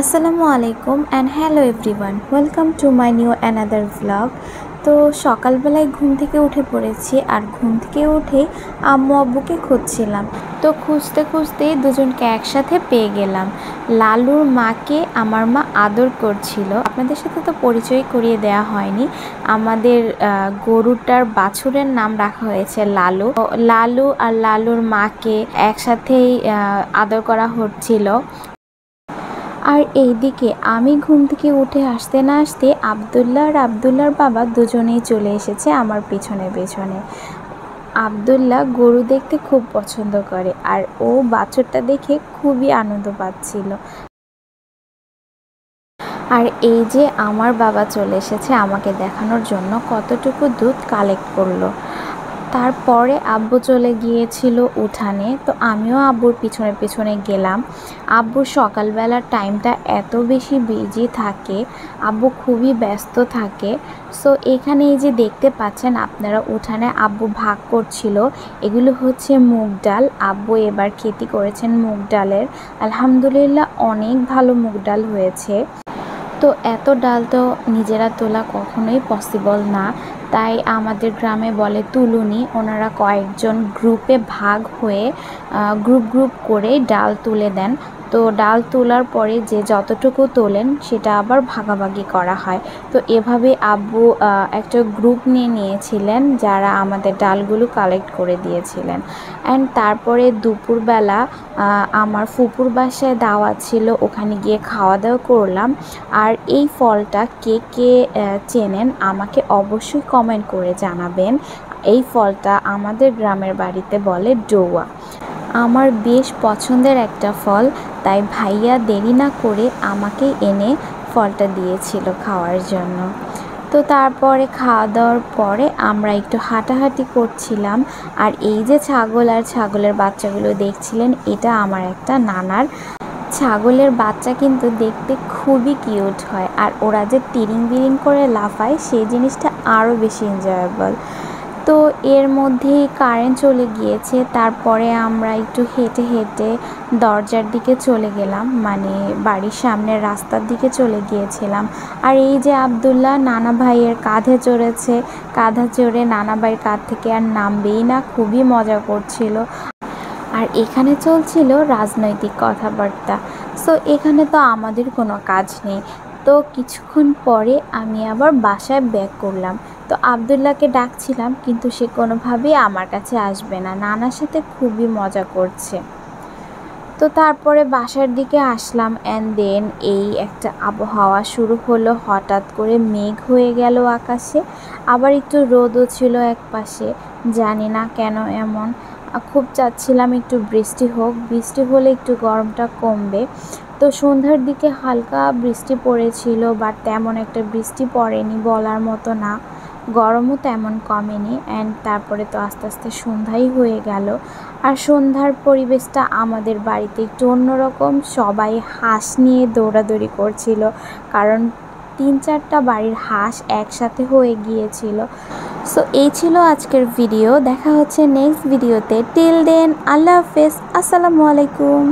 আসসালামু আলাইকুম and hello everyone welcome to my new another vlog তো সকালবেলায় ঘুম থেকে উঠে পড়েছি আর ঘুম থেকে উঠেই আম্মু আব্বুকে খুঁজছিলাম। তো খুঁজতে খুঁজতেই দুজনকে একসাথে পেয়ে গেলাম। লালুর মাকে আমার মা আদর করছিল। আপনাদের সাথে তো পরিচয় করিয়ে দেওয়া হয়নি। আমাদের গরুটার বাছুরের নাম রাখা হয়েছে লালু। লালু আর লালুর মাকে একসাথেই আদর করা হচ্ছিল। আর এইদিকে আমি ঘুম থেকে উঠে আসতে না আসতে আবদুল্লাহ আর আবদুল্লার বাবা দুজনেই চলে এসেছে আমার পেছনে পেছনে। আবদুল্লাহ গরু দেখতে খুব পছন্দ করে আর ও বাছরটা দেখে খুবই আনন্দ পাচ্ছিল। আর এই যে আমার বাবা চলে এসেছে আমাকে দেখানোর জন্য কতটুকু দুধ কালেক্ট করল। তারপরে আব্বু চলে গিয়েছিল উঠানে। তো আমিও আব্বুর পিছনে পিছনে গেলাম। আব্বুর সকালবেলার টাইমটা এত বেশি বিজি থাকে। আব্বু খুবই ব্যস্ত থাকে। সো এখানে এই যে দেখতে পাচ্ছেন আপনারা, উঠানে আব্বু ভাগ করছিল। এগুলো হচ্ছে মুগ ডাল। আব্বু এবার খেতি করেছেন মুগ ডালের। আলহামদুলিল্লাহ অনেক ভালো মুগ ডাল হয়েছে। তো এত ডাল তো নিজেরা তোলা কখনোই পসিবল না। তাই আমাদের গ্রামে বলে তুলুনি। ওনারা কয়েকজন গ্রুপে ভাগ হয়ে গ্রুপ গ্রুপ করে ডাল তুলে দেন। তো ডাল তোলার পরে যে যতটুকু তোলেন, সেটা আবার ভাগাভাগি করা হয়। তো এভাবে আব্বু একটা গ্রুপ নিয়ে নিয়েছিলেন যারা আমাদের ডালগুলো কালেক্ট করে দিয়েছিলেন। অ্যান্ড তারপরে দুপুরবেলা আমার ফুপুর বাসায় দাওয়া ছিল, ওখানে গিয়ে খাওয়া দাওয়া করলাম। আর এই ফলটা কে কে চেনেন, আমাকে অবশ্যই কমেন্ট করে জানাবেন। এই ফলটা আমাদের গ্রামের বাড়িতে বলে ডোয়া। আমার বেশ পছন্দের একটা ফল তাই ভাইয়া দেরি না করে আমাকে এনে ফলটা দিয়েছিল খাওয়ার জন্য। তো তারপরে খাওয়া দাওয়ার পরে আমরা একটু হাঁটাহাঁটি করছিলাম আর এই যে ছাগল আর ছাগলের বাচ্চাগুলো দেখছিলেন, এটা আমার একটা নানার। ছাগলের বাচ্চা কিন্তু দেখতে খুবই কিউট হয় আর ওরা যে তিরিং বিরিং করে লাফায়, সেই জিনিসটা আরও বেশি এনজয়েবল তো এর মধ্যেই কারেন্ট চলে গিয়েছে। তারপরে আমরা একটু হেঁটে হেঁটে দরজার দিকে চলে গেলাম মানে বাড়ির সামনের রাস্তার দিকে চলে গিয়েছিলাম। আর এই যে আবদুল্লাহ, নানা ভাইয়ের কাঁধে চড়েছে। কাঁধা চড়ে নানা ভাইয়ের কাঁধ থেকে আর নামবেই না, খুবই মজা করছিল। আর এখানে চলছিল রাজনৈতিক কথাবার্তা। সো এখানে তো আমাদের কোনো কাজ নেই। তো কিছুক্ষণ পরে আমি আবার বাসায় ব্যাক করলাম। তো আবদুল্লাহকে ডাকছিলাম, কিন্তু সে কোনোভাবেই আমার কাছে আসবে না। নানার সাথে খুবই মজা করছে। তো তারপরে বাসার দিকে আসলাম অ্যান্ড দেন এই একটা আবহাওয়া শুরু হলো। হঠাৎ করে মেঘ হয়ে গেল আকাশে। আবার একটু রোদও ছিল এক পাশে জানি না কেন এমন। খুব চাচ্ছিলাম একটু বৃষ্টি হোক। বৃষ্টি হলে একটু গরমটা কমবে। তো সন্ধ্যার দিকে হালকা বৃষ্টি পড়েছিল বাট তেমন একটা বৃষ্টি পড়েনি বলার মতো না। গরমও তেমন কমেনি অ্যান্ড তারপরে তো আস্তে আস্তে সন্ধ্যাই হয়ে গেল। আর সন্ধ্যার পরিবেশটা আমাদের বাড়িতে একটু অন্যরকম, সবাই হাঁস নিয়ে দৌড়াদৌড়ি করছিল, কারণ তিন চারটা বাড়ির হাঁস একসাথে হয়ে গিয়েছিল। সো এই ছিল আজকের ভিডিও দেখা হচ্ছে নেক্সট ভিডিওতে টিল দেন আল্লাহ হাফেজ, আসসালামু আলাইকুম।